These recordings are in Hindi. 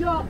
jump.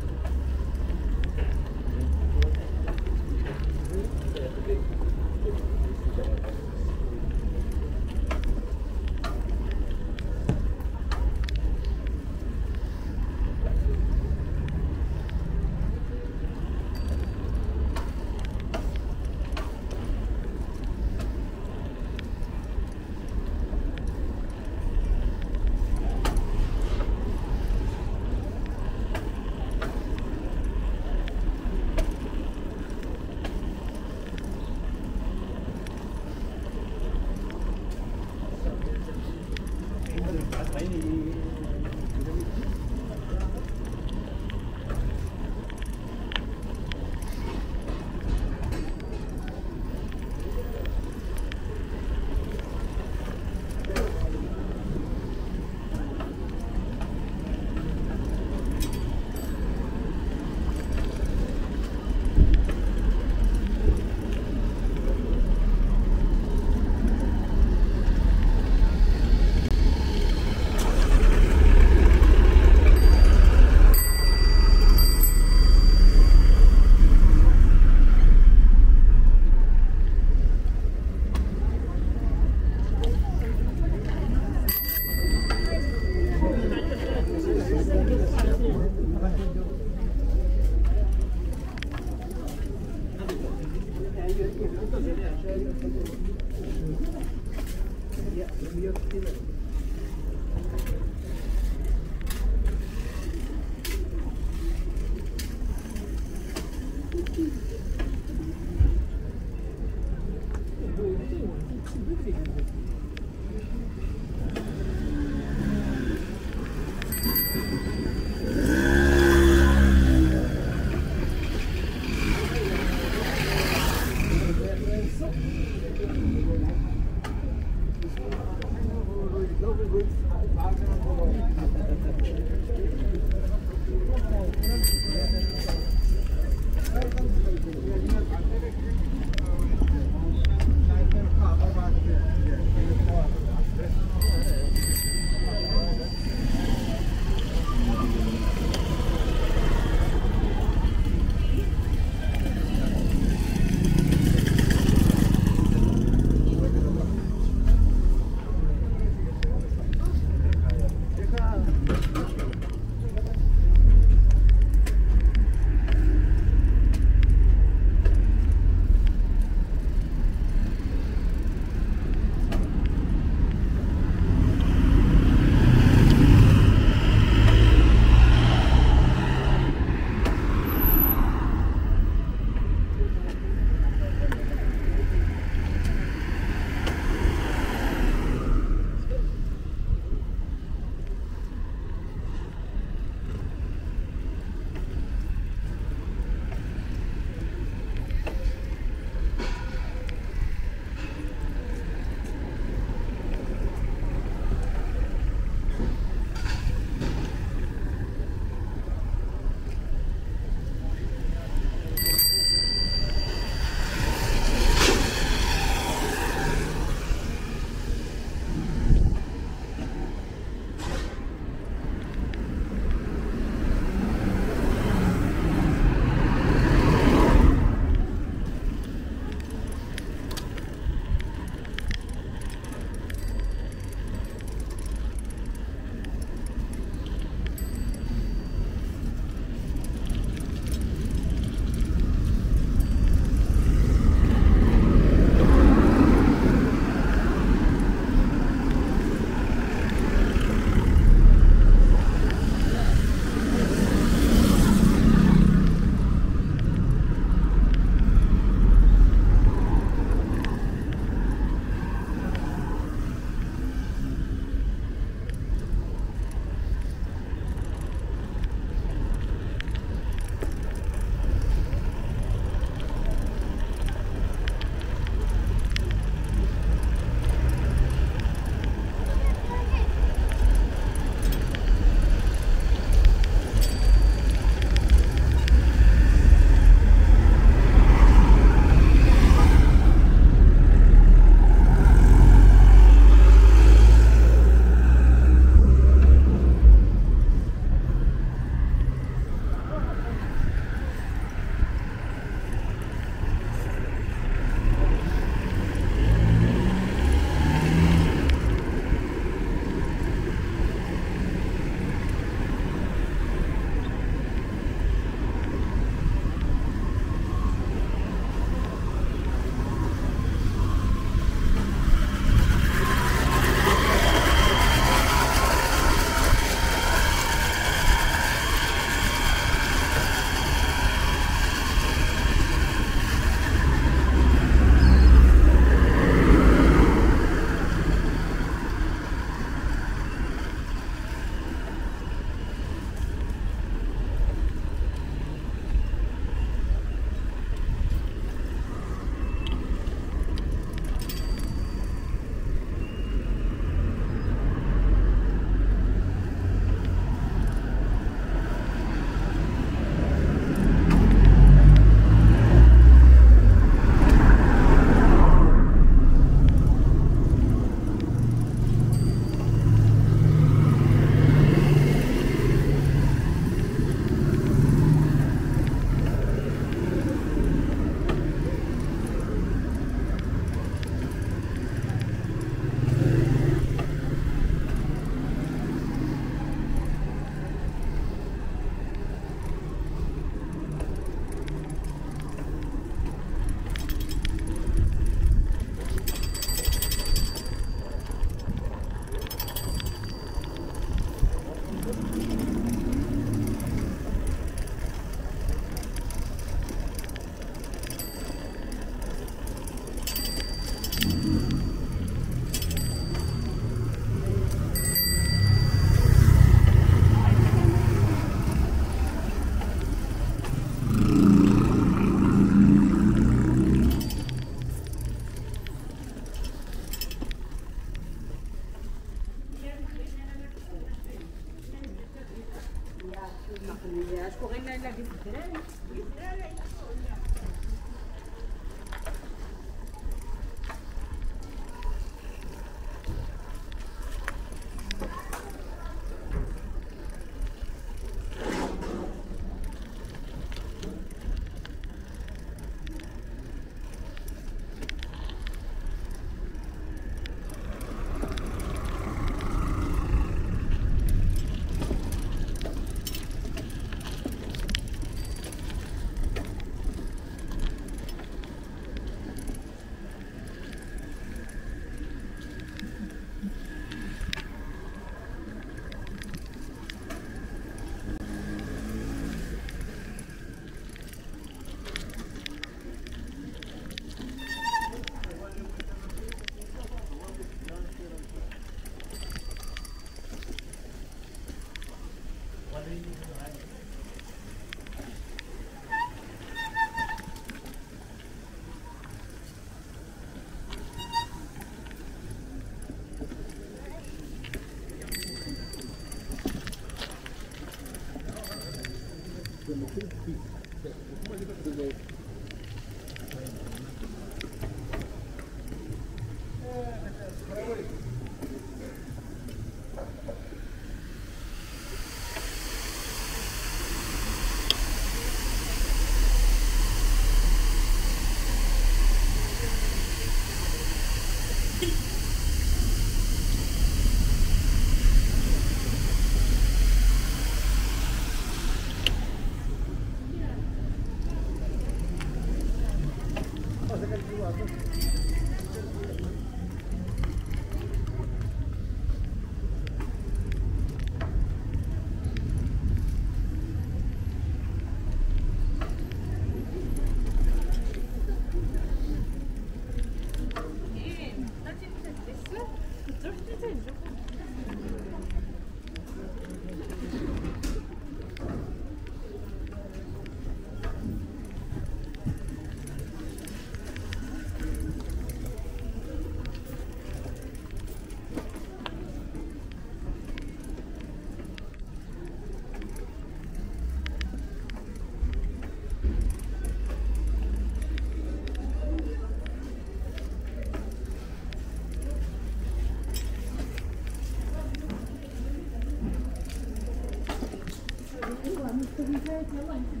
Thank you.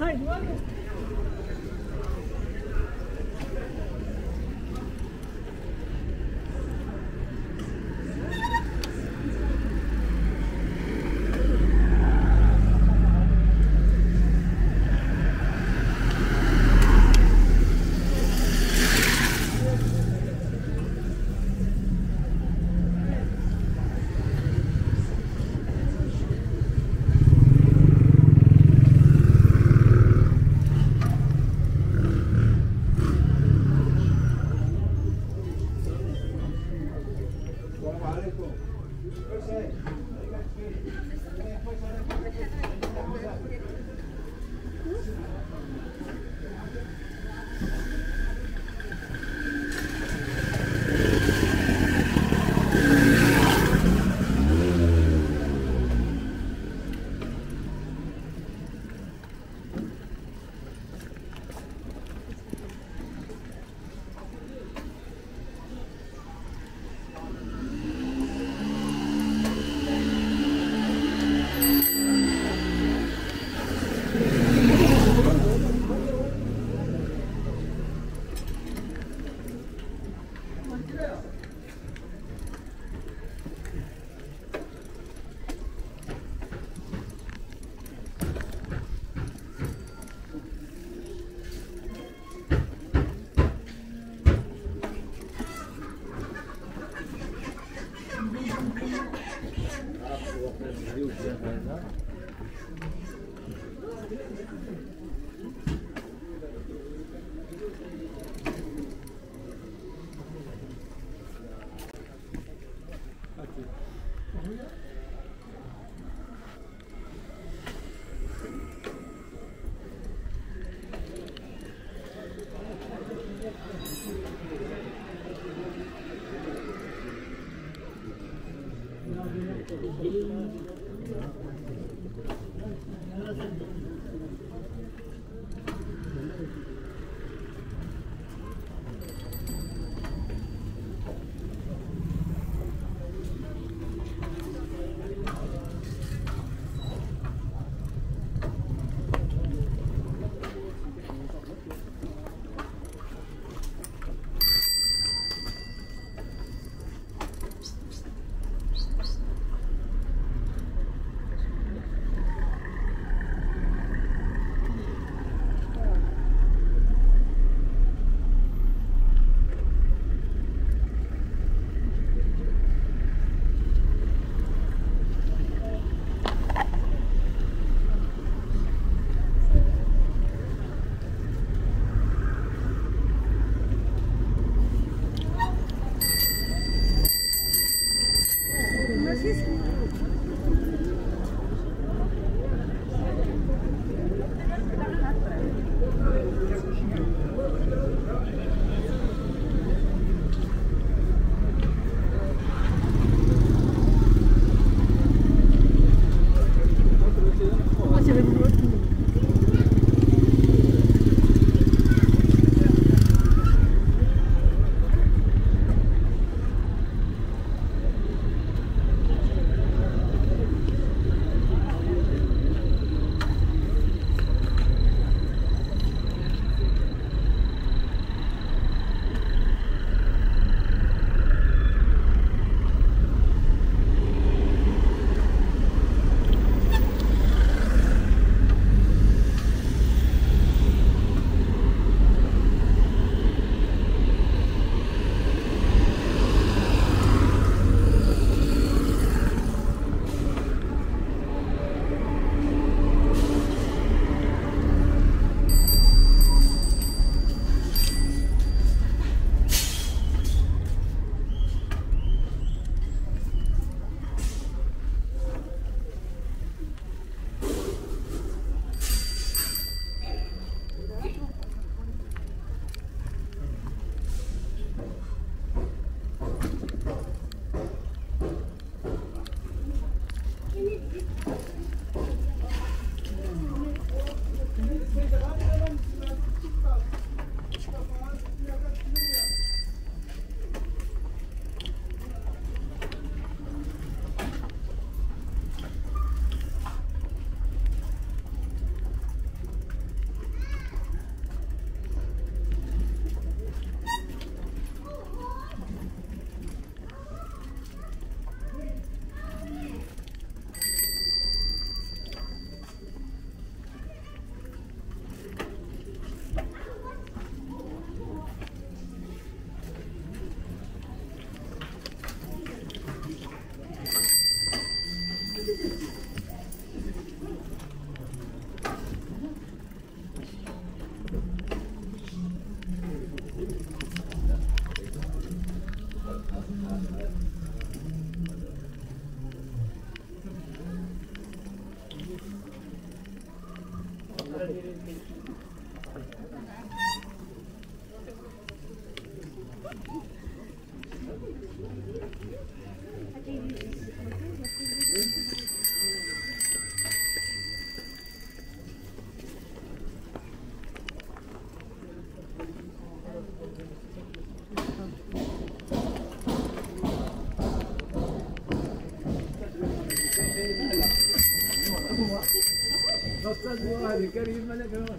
Okay. करीब